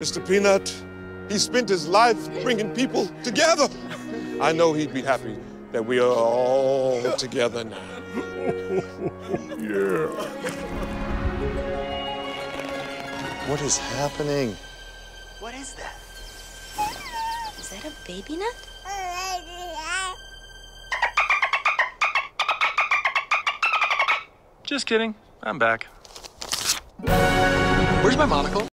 Mr. Peanut, he spent his life bringing people together. I know he'd be happy that we are all together now. yeah. What is happening? What is that? Is that a baby nut? Just kidding. I'm back. Where's my monocle?